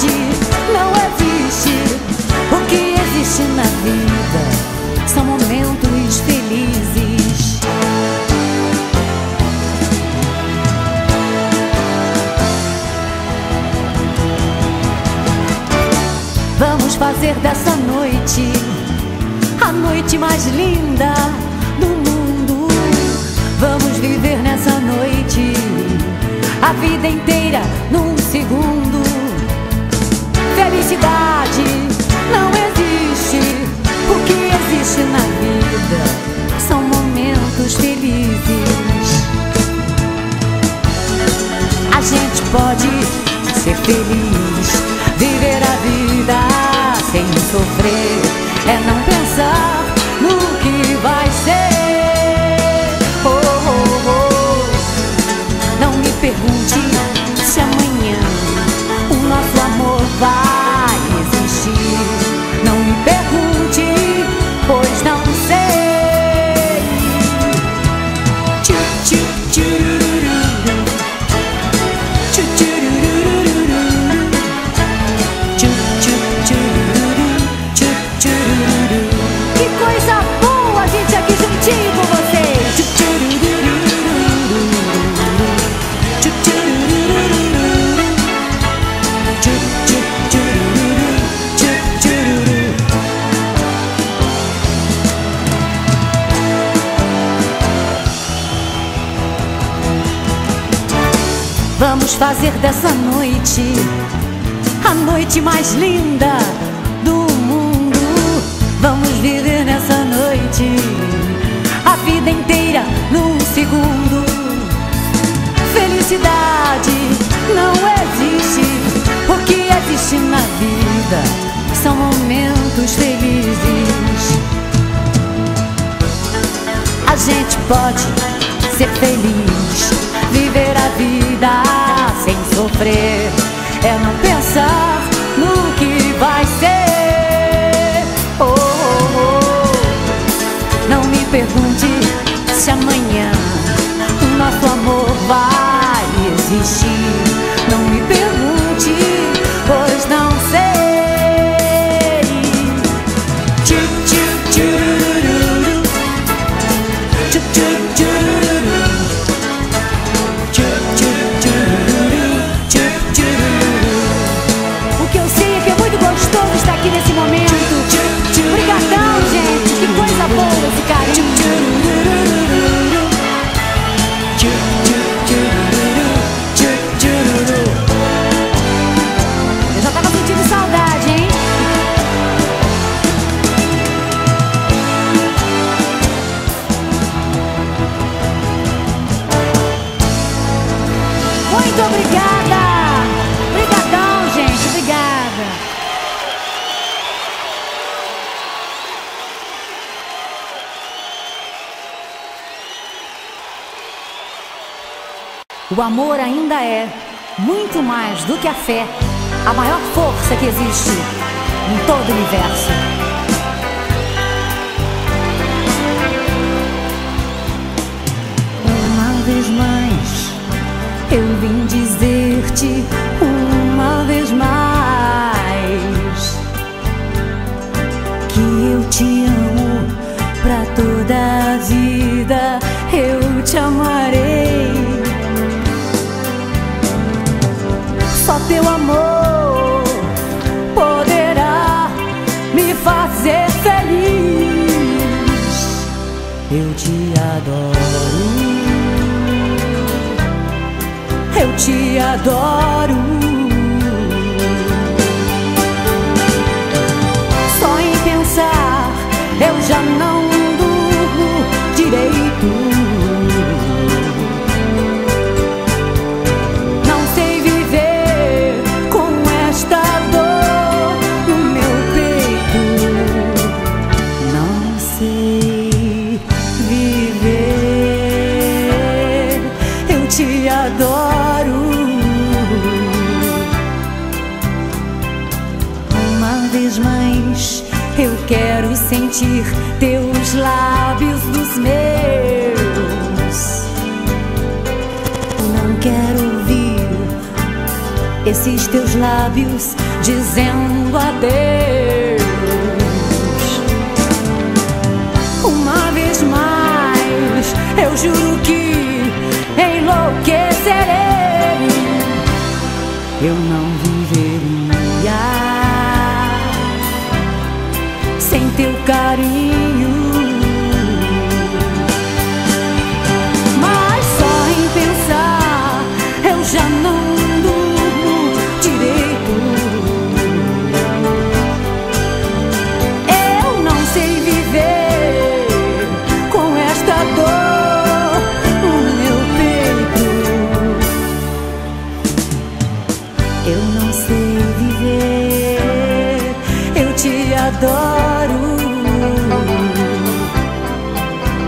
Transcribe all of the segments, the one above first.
felicidade não existe. O que existe na vida são momentos felizes. Vamos fazer dessa noite a noite mais linda do mundo. Vamos viver nessa noite a vida inteira num segundo. Felicidade não existe. O que existe na vida são momentos felizes. A gente pode ser feliz, viver a vida sem sofrer. É não pensar no que vai ser. Oh, oh, oh. Não me pergunte fazer dessa noite a noite mais linda do mundo. Vamos viver nessa noite a vida inteira num segundo. Felicidade não existe. O que existe na vida são momentos felizes. A gente pode ser feliz, viver a vida sofrer. É não pensar no que vai ser. Oh, oh, oh. Não me pergunte se amanhã o nosso amor vai existir. O amor ainda é, muito mais do que a fé, a maior força que existe em todo o universo. Uma vez mais, eu vim dizer-te uma vez mais que eu te amo pra toda a vida. Eu te amarei. Teu amor poderá me fazer feliz. Eu te adoro. Eu te adoro. Teus lábios dizendo adeus. Uma vez mais, eu juro que enlouquecerei. Eu não Eu não sei viver, eu te adoro.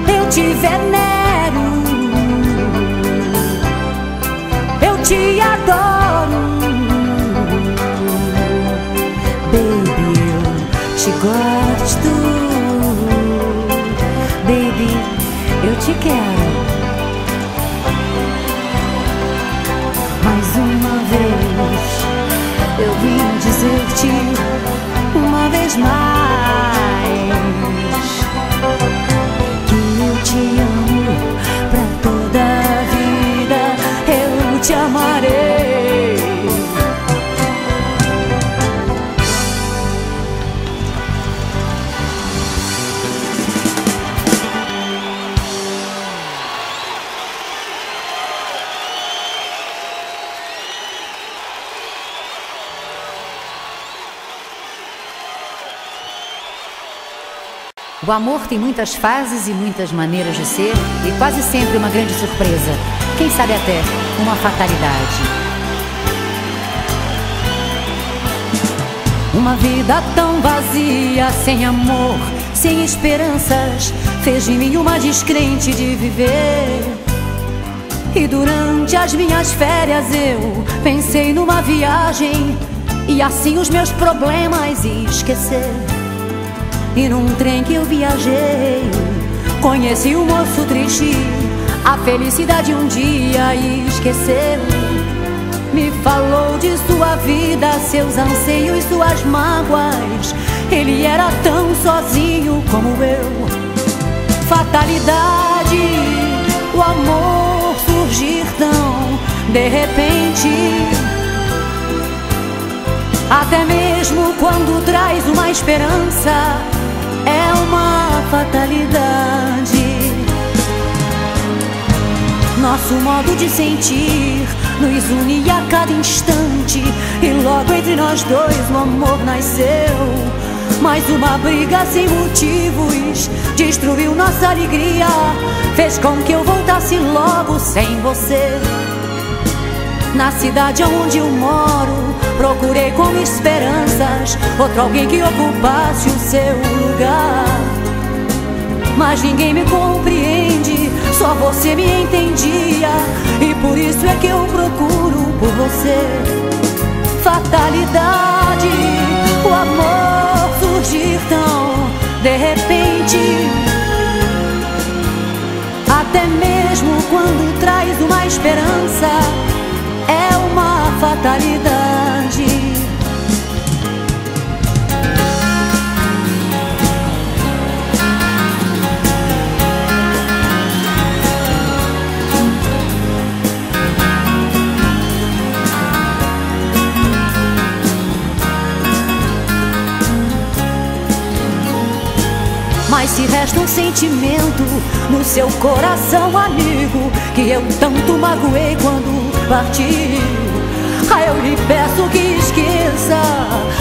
Eu te venero. Eu te adoro. Baby, eu te gosto. O amor tem muitas fases e muitas maneiras de ser, e quase sempre uma grande surpresa. Quem sabe até uma fatalidade. Uma vida tão vazia, sem amor, sem esperanças, fez de mim uma descrente de viver. E durante as minhas férias eu pensei numa viagem e assim os meus problemas esquecer. E num trem que eu viajei, conheci um moço triste. A felicidade um dia esqueceu. Me falou de sua vida, seus anseios, suas mágoas. Ele era tão sozinho como eu. Fatalidade, o amor surgir tão de repente. Até mesmo quando traz uma esperança, é uma fatalidade. Nosso modo de sentir nos une a cada instante, e logo entre nós dois o amor nasceu. Mas uma briga sem motivos destruiu nossa alegria, fez com que eu voltasse logo sem você. Na cidade onde eu moro, procurei com esperanças outro alguém que ocupasse o seu lugar. Mas ninguém me compreende, só você me entendia, e por isso é que eu procuro por você. Fatalidade, o amor surgir tão de repente. Até mesmo quando traz uma esperança é uma fatalidade. Resta um sentimento no seu coração, amigo, que eu tanto magoei quando partiu. Ah, eu lhe peço que esqueça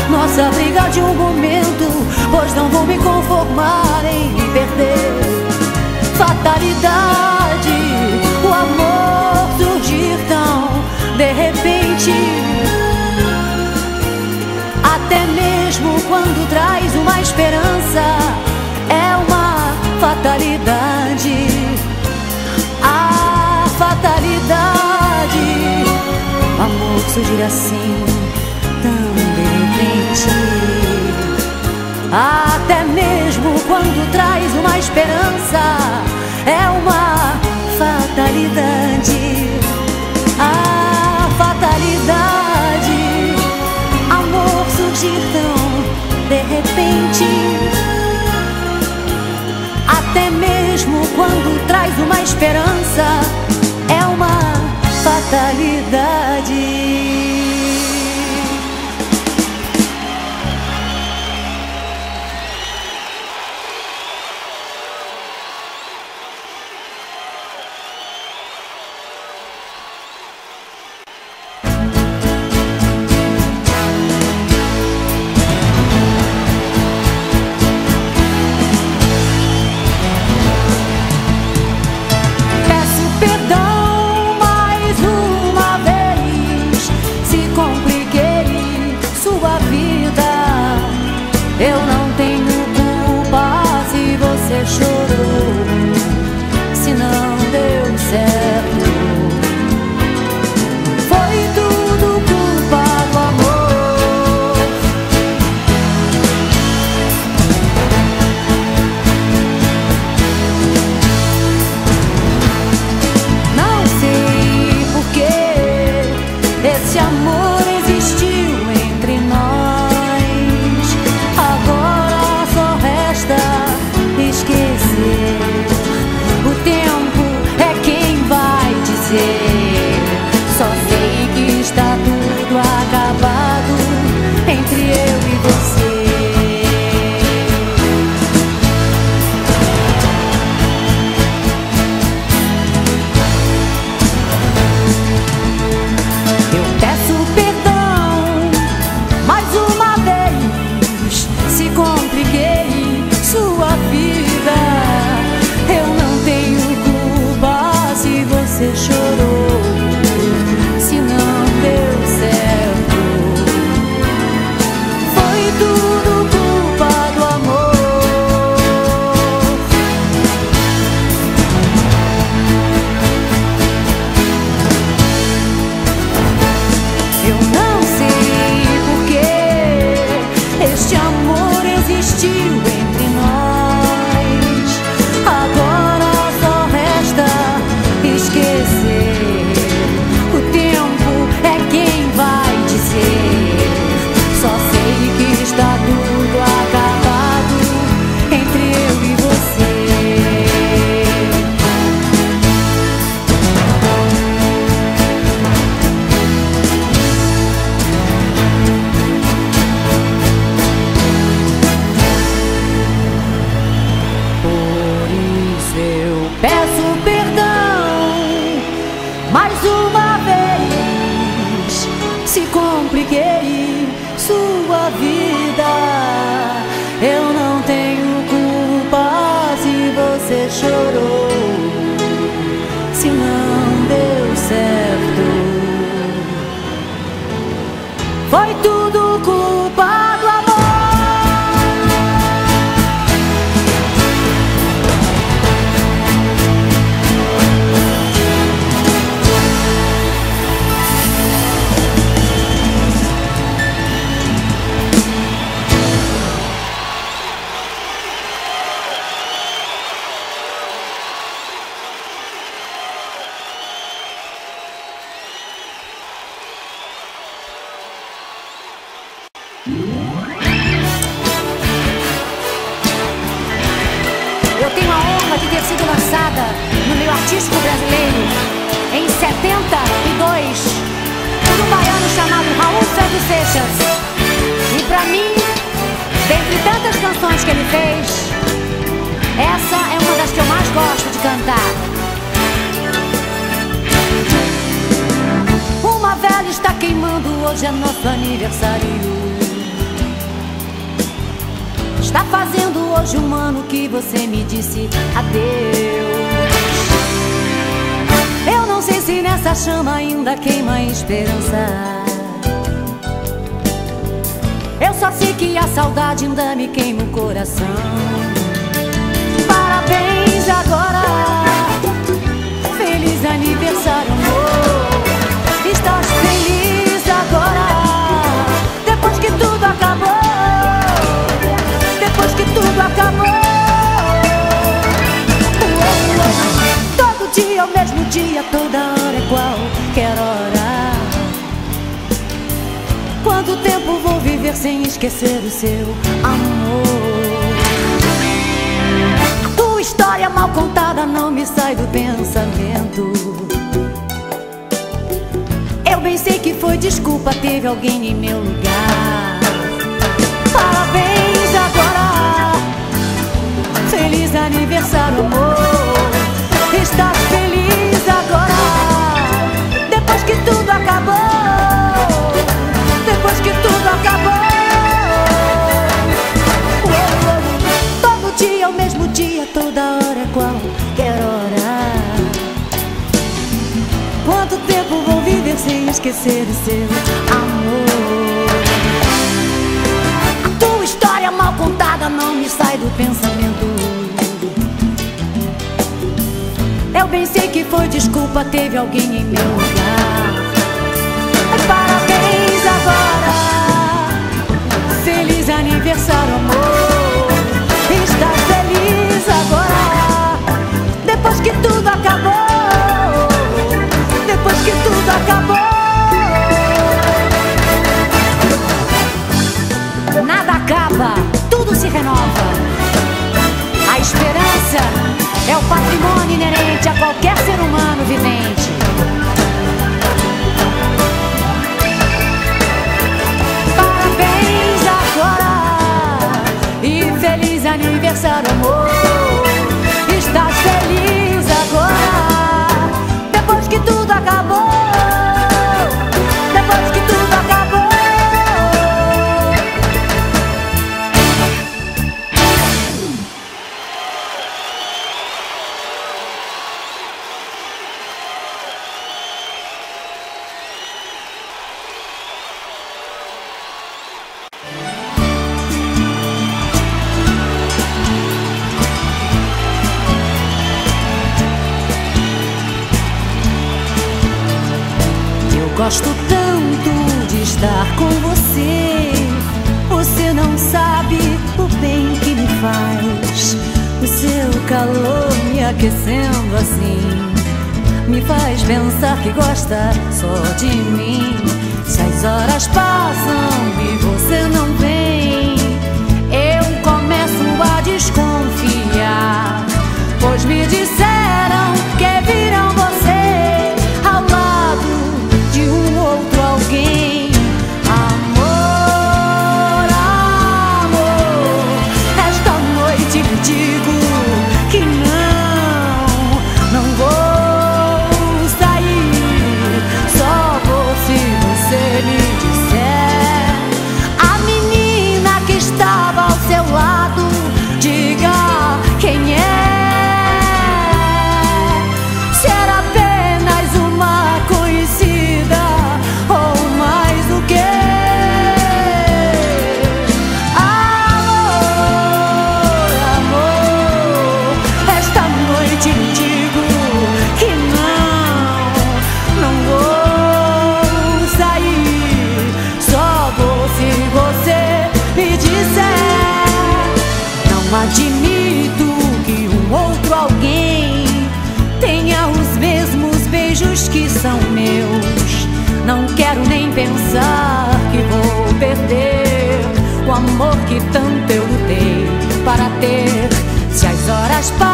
nossa briga de um momento, pois não vou me conformar em lhe perder. Fatalidade, o amor surgir tão de repente. Até mesmo quando traz uma esperança, fatalidade, a fatalidade. O amor surgir assim, tão de repente. Até mesmo quando traz uma esperança, é uma fatalidade. A fatalidade, amor surgir tão de repente. Até mesmo quando traz uma esperança, é uma fatalidade. artístico brasileiro em 72 por um baiano chamado Raul Santos Seixas. E para mim, dentre tantas canções que ele fez, essa é uma das que eu mais gosto de cantar. Uma velha está queimando, hoje é nosso aniversário. Está fazendo hoje um ano que você me disse adeus. Se nessa chama ainda queima a esperança. Eu só sei que a saudade ainda me queima o coração. Parabéns agora. Feliz aniversário viver sem esquecer o seu amor. Tua história mal contada não me sai do pensamento. Eu bem sei que foi desculpa, teve alguém em meu lugar. Viver sem esquecer o seu amor? A tua história mal contada não me sai do pensamento. Eu bem sei que foi desculpa, teve alguém em meu lugar. Parabéns agora, feliz aniversário, amor. Está feliz agora, depois que tudo tudo se renova. A esperança é o patrimônio inerente a qualquer ser humano vivente. Parabéns agora e feliz aniversário, amor. Aquecendo assim. Me faz pensar que gosta só de mim. Se as horas passam e você não vem, eu começo a desconfiar. Pois me disseram nem pensar que vou perder o amor que tanto eu lutei para ter. Se as horas passam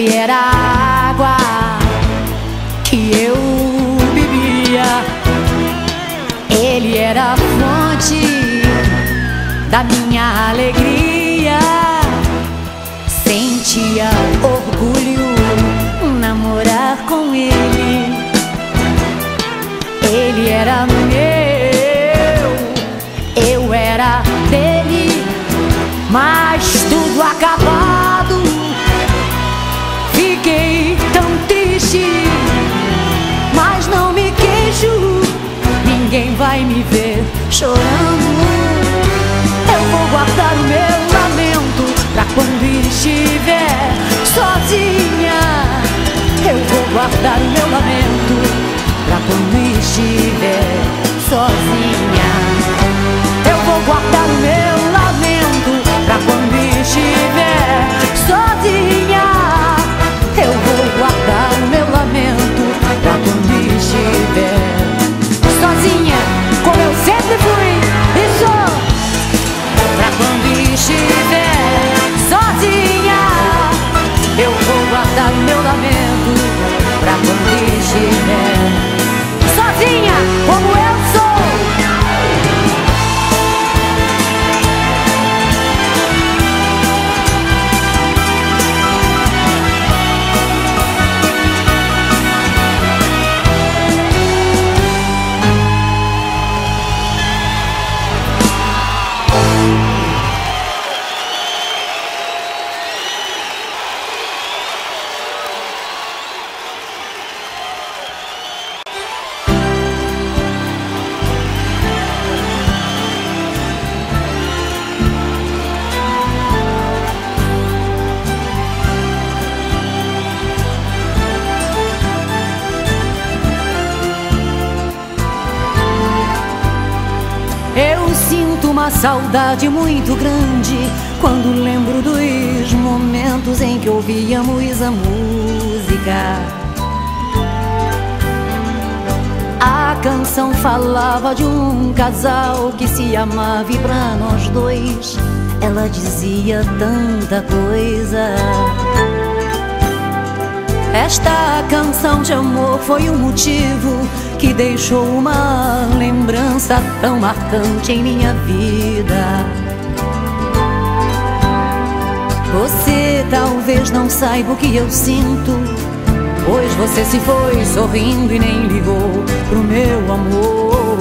Ele era chorando. Eu vou guardar o meu lamento pra quando estiver sozinha. Eu vou guardar o meu lamento pra quando estiver sozinha. Saudade muito grande quando lembro dos momentos em que ouvíamos a música. A canção falava de um casal que se amava e pra nós dois ela dizia tanta coisa. Esta canção de amor foi o motivo que deixou uma lembrança tão marcante em minha vida. Você talvez não saiba o que eu sinto, pois você se foi sorrindo e nem ligou pro meu amor.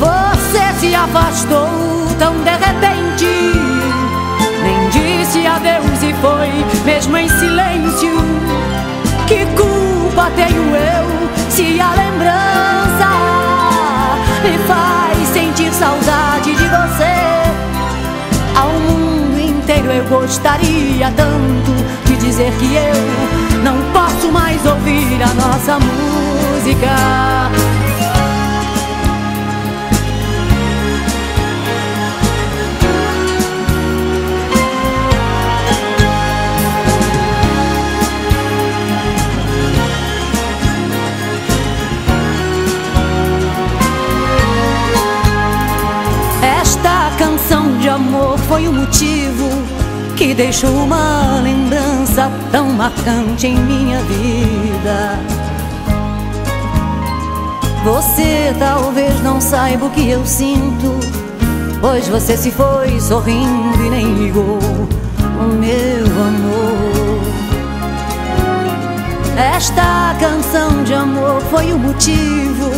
Você se afastou tão de repente, nem disse adeus e foi mesmo em silêncio. Culpa tenho eu se a lembrança me faz sentir saudade de você? Ao mundo inteiro eu gostaria tanto de dizer que eu não posso mais ouvir a nossa música. Que deixou uma lembrança tão marcante em minha vida. Você talvez não saiba o que eu sinto, pois você se foi sorrindo e nem ligou o meu amor. Esta canção de amor foi o motivo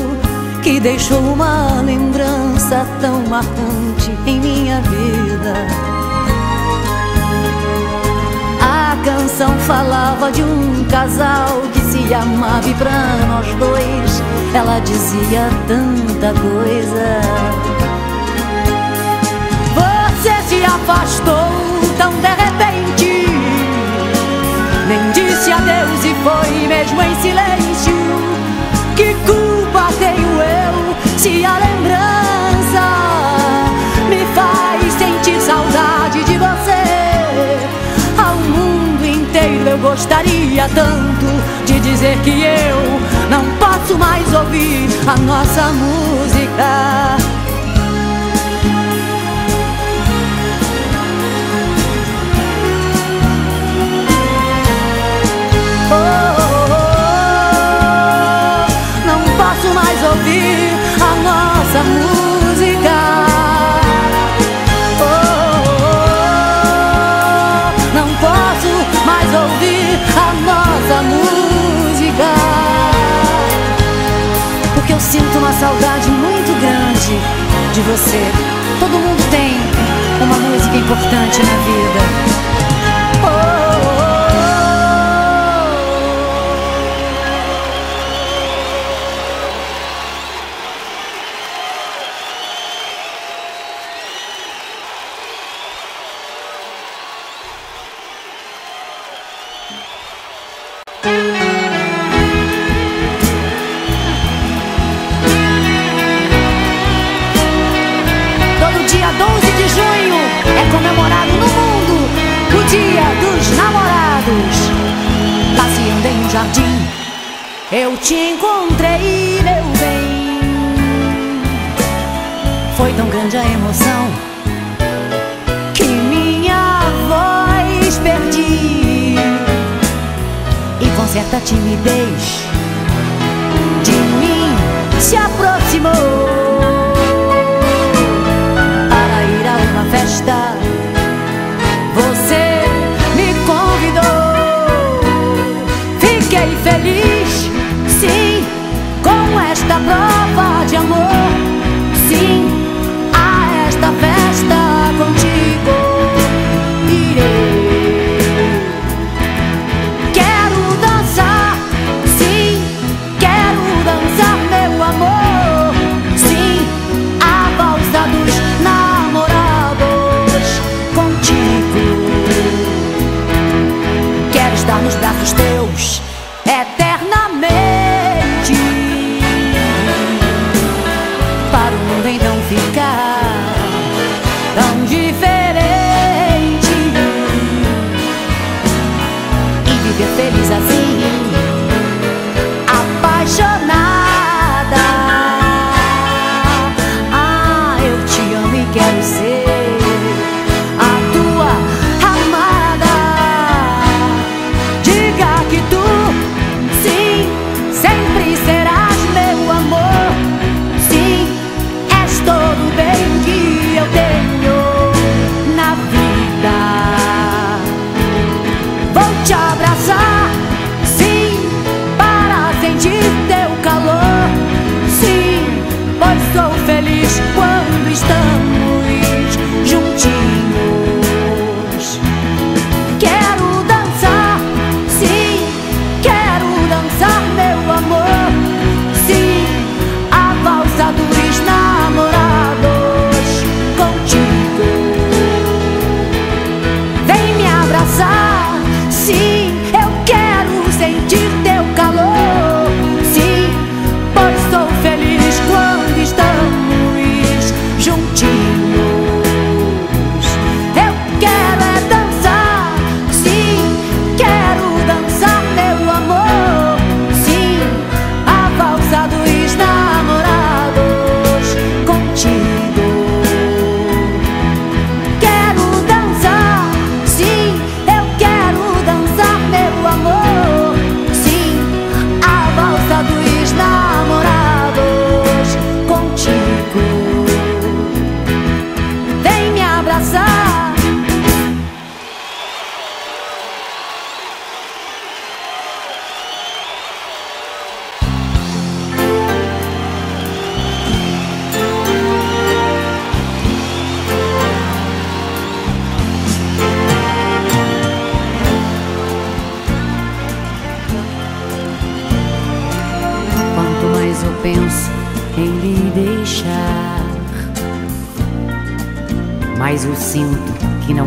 que deixou uma lembrança tão marcante em minha vida. Canção falava de um casal que se amava e pra nós dois ela dizia tanta coisa. Você se afastou tão de repente, nem disse adeus e foi mesmo em silêncio. Que culpa tenho eu se a eu gostaria tanto de dizer que eu não posso mais ouvir a nossa música. Oh, oh, oh, não posso mais ouvir a nossa música. Eu sinto uma saudade muito grande de você. Todo mundo tem uma música importante na vida. Eu te encontrei, meu bem. Foi tão grande a emoção que minha voz perdi. E com certa timidez de mim se aproximou feliz Sim, com esta prova de amor.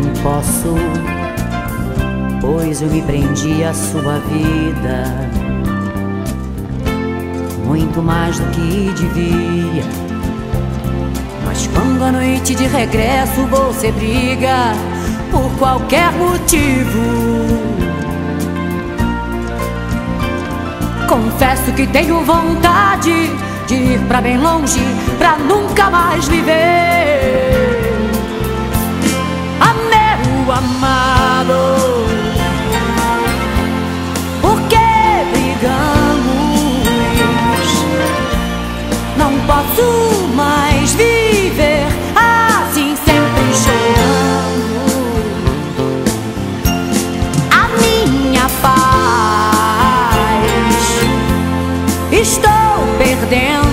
Não posso, pois eu me prendi à sua vida muito mais do que devia. Mas quando a noite de regresso você briga por qualquer motivo. Confesso que tenho vontade de ir pra bem longe, pra nunca mais viver. Amado, por que brigamos? Não posso mais viver assim, sempre chorando. A minha paz estou perdendo.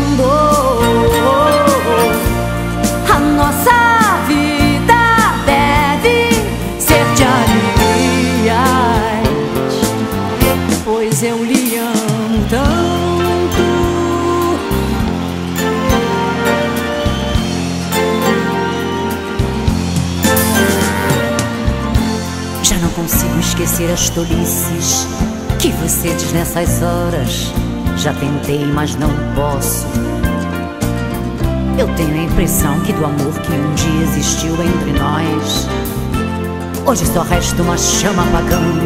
Já não consigo esquecer as tolices que você diz nessas horas. Já tentei, mas não posso. Eu tenho a impressão que do amor que um dia existiu entre nós, hoje só resta uma chama apagando.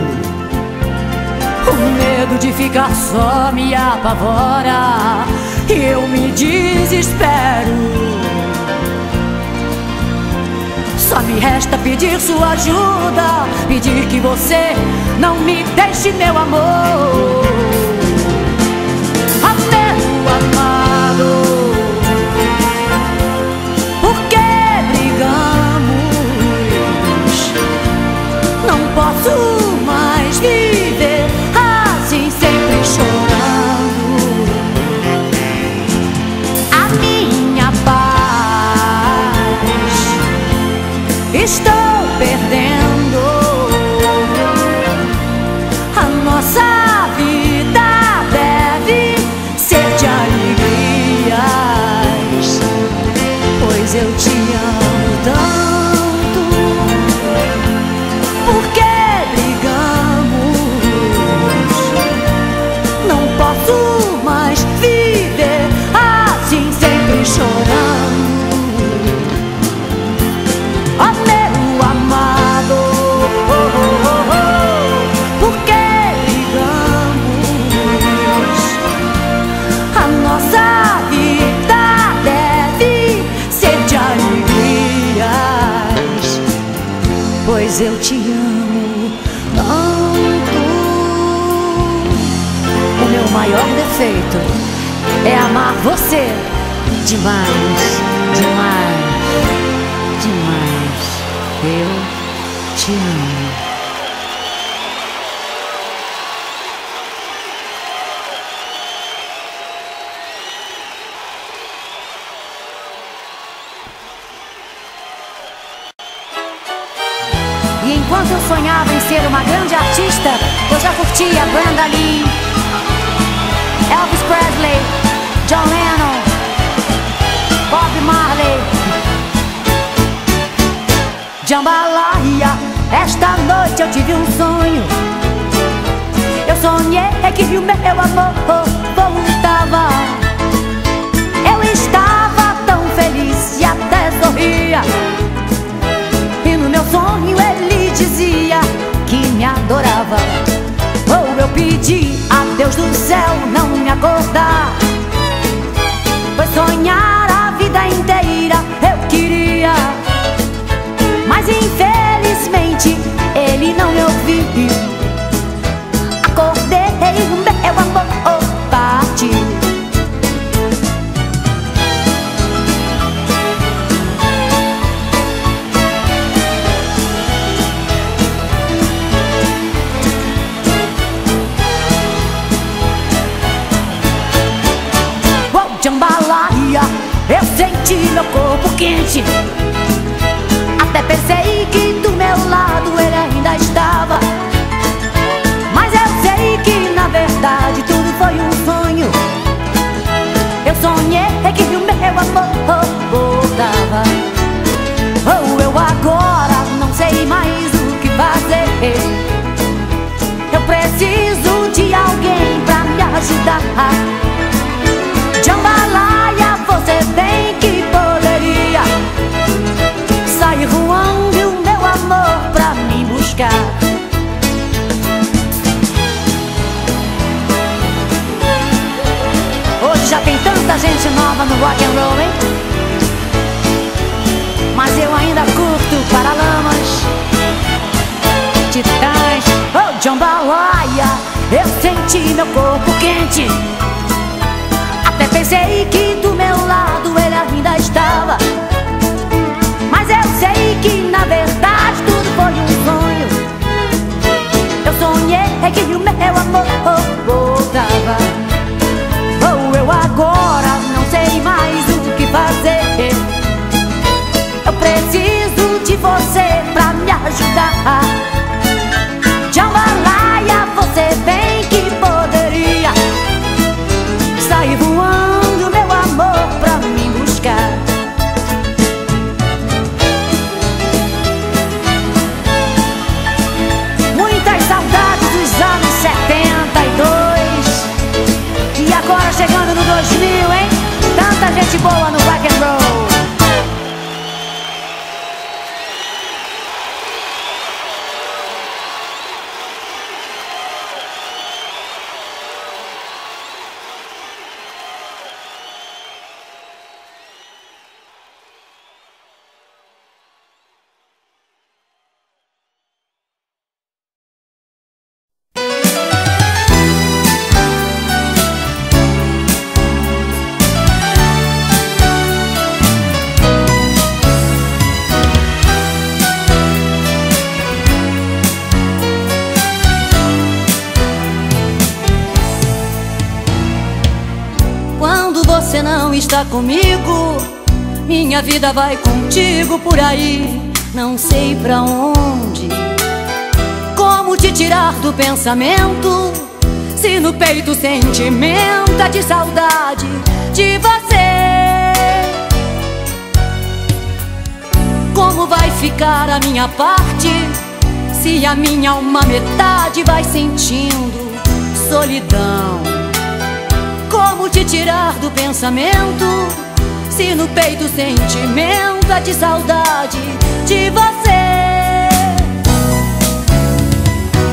O medo de ficar só me apavora e eu me desespero. Só me resta pedir sua ajuda, pedir que você não me deixe, meu amor. Defeito é amar você demais, demais demais. Eu te amo. E enquanto eu sonhava em ser uma grande artista, eu já curtia Brenda Lee, Elvis Presley, John Lennon, Bob Marley. Jambalaya, esta noite eu tive um sonho. Eu sonhei que o meu amor voltava. Eu estava tão feliz e até sorria. E no meu sonho ele dizia que me adorava. Eu pedi a Deus do céu não me acordar. Pois sonhar a vida inteira eu queria. Mas infelizmente ele não me ouviu. agitar Jambalaya, você tem que poderia Sair voando e o meu amor pra me buscar. Hoje já tem tanta gente nova no rock and roll, hein? Mas eu ainda curto Paralamas Titãs, oh, Jambalaya. Eu senti meu corpo quente. Até pensei que do meu lado ele ainda estava. Mas eu sei que na verdade tudo foi um sonho. Eu sonhei que o meu amor voltava. Oh, eu agora não sei mais o que fazer. Eu preciso de você comigo, minha vida vai contigo por aí, não sei pra onde. Como te tirar do pensamento, se no peito sentimenta de saudade de você? Como vai ficar a minha parte, se a minha alma metade vai sentindo solidão? Te tirar do pensamento. Se no peito sentimenta de saudade de você.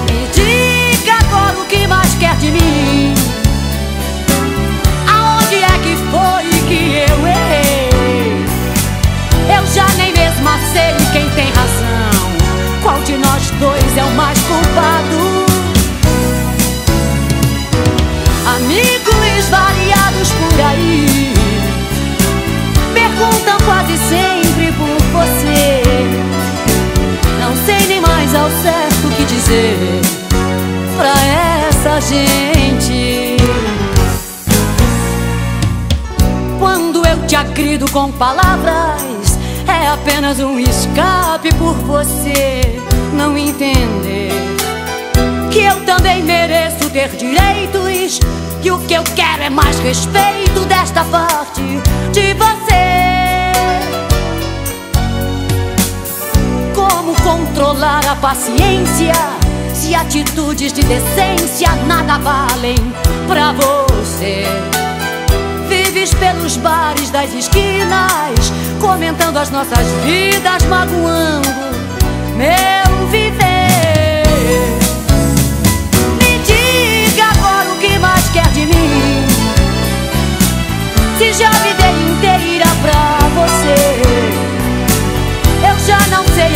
Me diga agora o que mais quer de mim. Aonde é que foi que eu errei? Eu já nem mesmo sei quem tem razão. Qual de nós dois é o mais culpado quase sempre por você. Não sei nem mais ao certo o que dizer Pra essa gente. Quando eu te agrido com palavras É apenas um escape por você não entender que eu também mereço ter direitos E o que eu quero é mais respeito desta parte de você Como controlar a paciência? Se atitudes de decência nada valem pra você. Vives pelos bares das esquinas Comentando as nossas vidas, magoando meu viver. Se já me dei inteira pra você Eu já não sei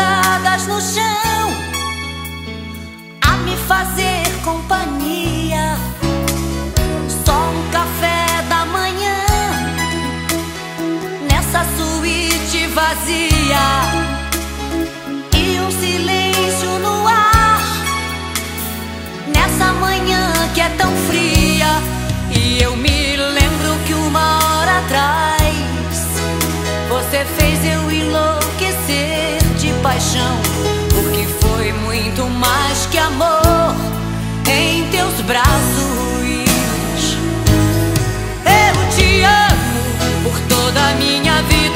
jogadas no chão, a me fazer companhia. Só um café da manhã nessa suíte vazia e um silêncio no ar nessa manhã que é tão fria. E eu me lembro que uma hora atrás você fez eu enlouquecer de paixão, porque foi muito mais que amor em teus braços. Eu te amo por toda a minha vida,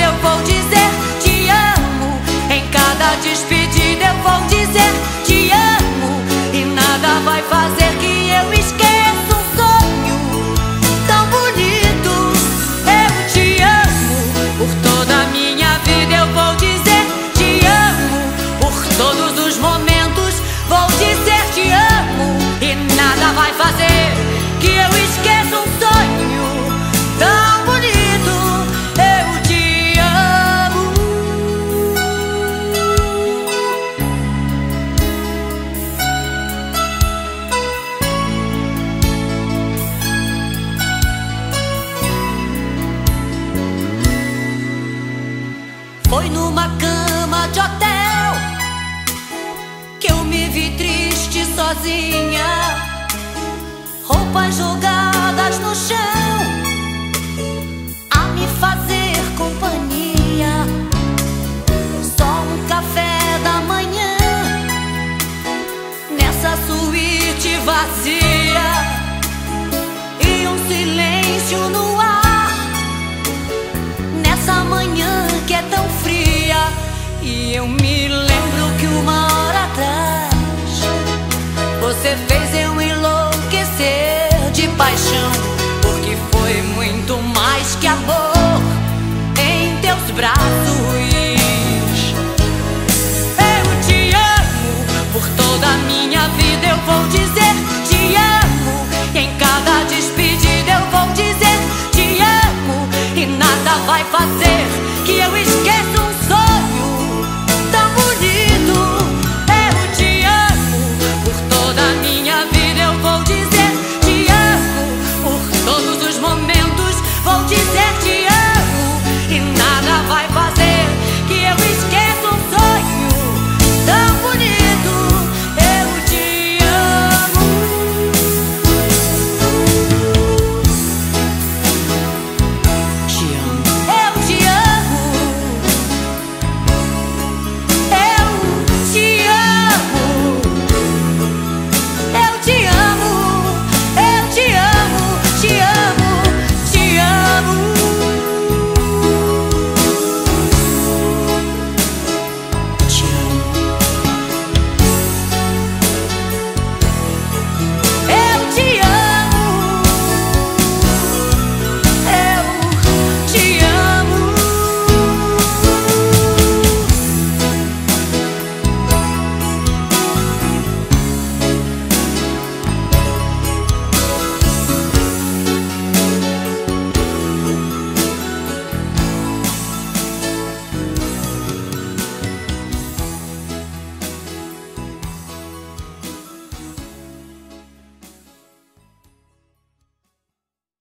por toda a minha vida, eu vou dizer te amo. E em cada despedida eu vou dizer te amo, e nada vai fazer que eu esteja.